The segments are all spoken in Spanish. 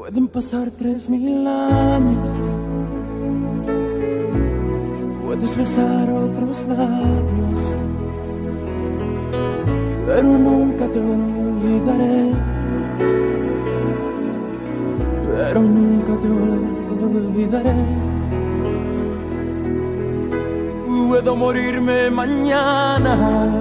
Pueden pasar tres mil años. Puedes besar otros labios. Pero nunca te olvidaré. Pero nunca te olvidaré. Puedo morirme mañana.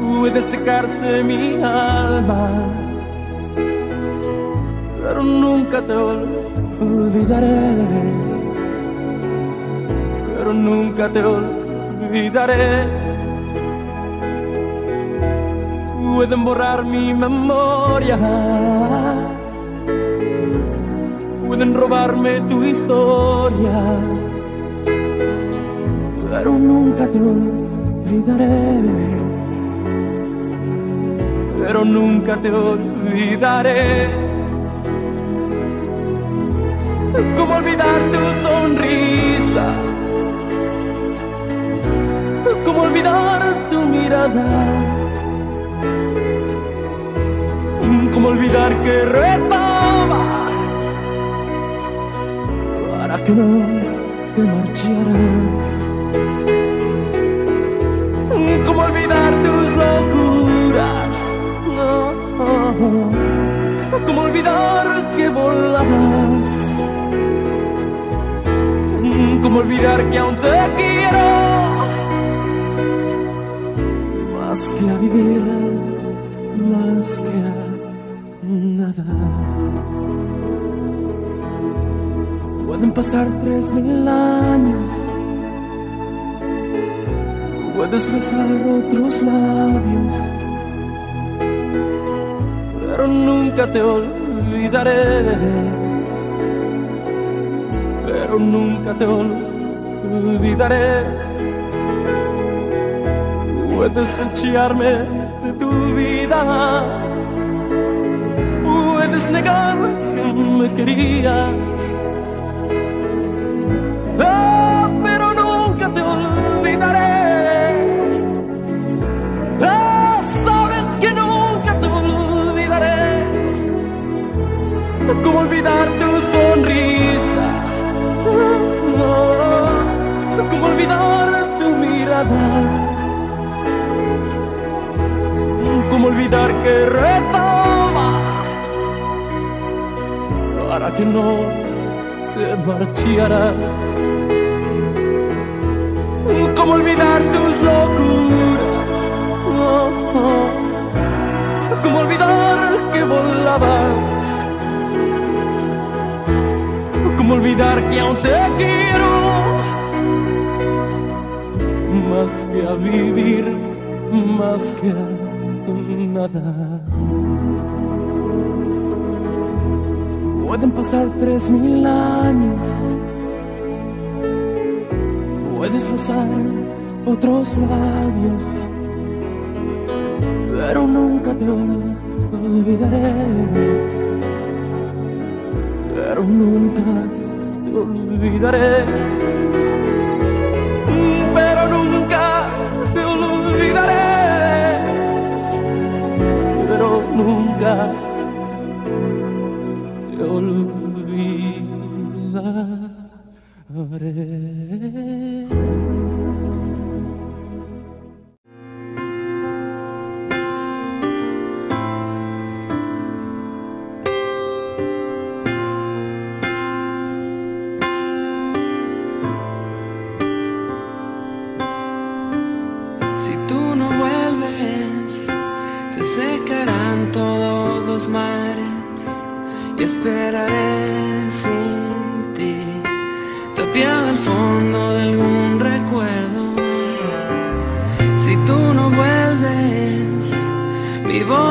Puede secarse mi alma pero nunca te olvidaré. Pero nunca te olvidaré. Pueden borrar mi memoria. Pueden robarme tu historia. Pero nunca te olvidaré. Pero nunca te olvidaré. ¿Cómo olvidar tu sonrisa? ¿Cómo olvidar tu mirada? ¿Cómo olvidar que rezaba para que no te marcharas? ¿Cómo olvidar tus locuras? ¿Cómo olvidar que volabas? Olvidar que aún te quiero? Más que a vivir, más que a nada. Pueden pasar tres mil años. Puedes besar otros labios. Pero nunca te olvidaré pero nunca te olvidaré. Puedes echarme de tu vida, puedes negar que me querías. Ah, pero nunca te olvidaré. Ah, sabes que nunca te olvidaré. ¿Cómo olvidar tu sonrisa? ¿Cómo olvidar tu mirada? ¿Cómo olvidar que rezaba para que no te marcharas? ¿Cómo olvidar tus locuras? ¿Cómo olvidar que volabas? ¿Cómo olvidar que aún te quiero? Que a vivir, más que a nada. Pueden pasar tres mil años. Puedes besar otros labios. Pero nunca te olvidaré. Pero nunca te olvidaré.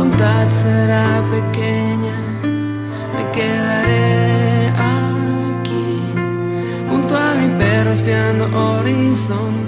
Voluntad será pequeña, me quedaré aquí, junto a mi perro espiando horizontes.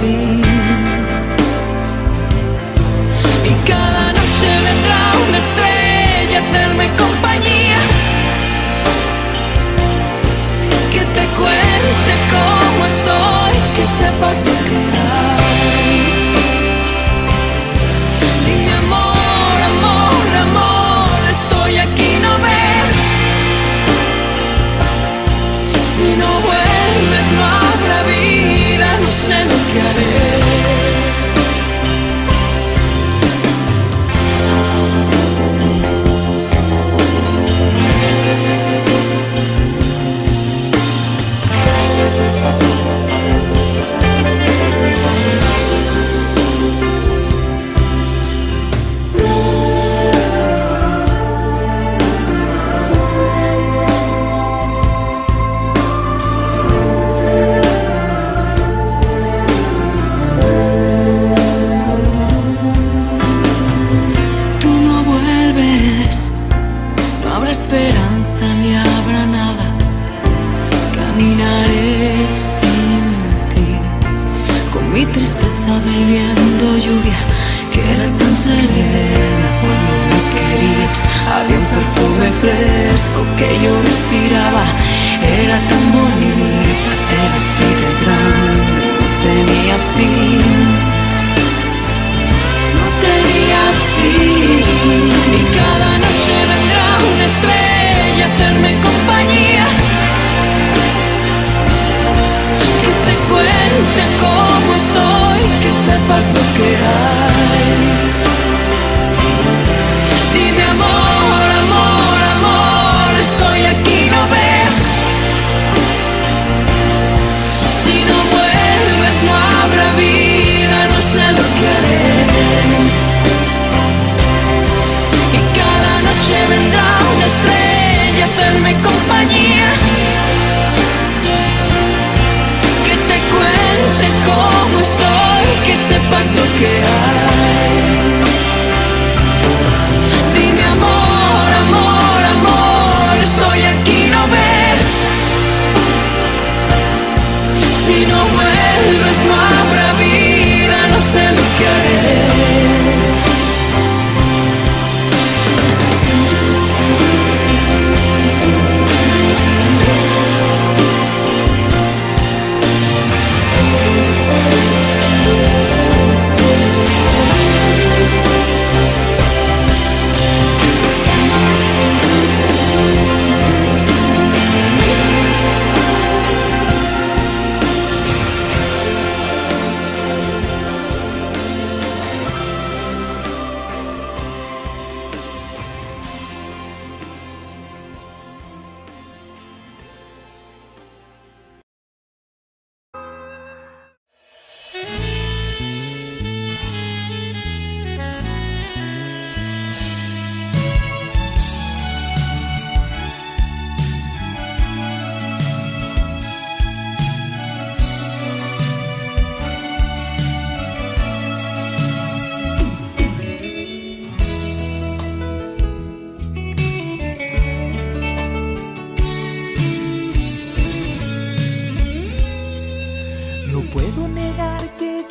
be mi tristeza bebiendo lluvia que era tan serena cuando me querías. Había un perfume fresco que yo respiraba, era tan bonita, era así de grande, tenía fin.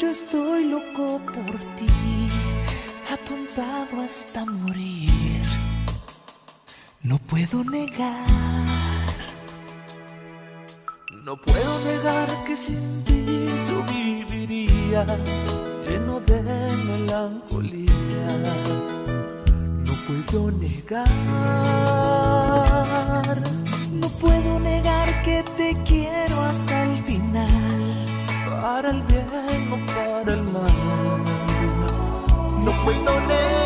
Estoy loco por ti, atontado hasta morir. No puedo negar, no puedo negar que sin ti yo viviría lleno de melancolía. No puedo negar, para el bien o para el mal. No puedo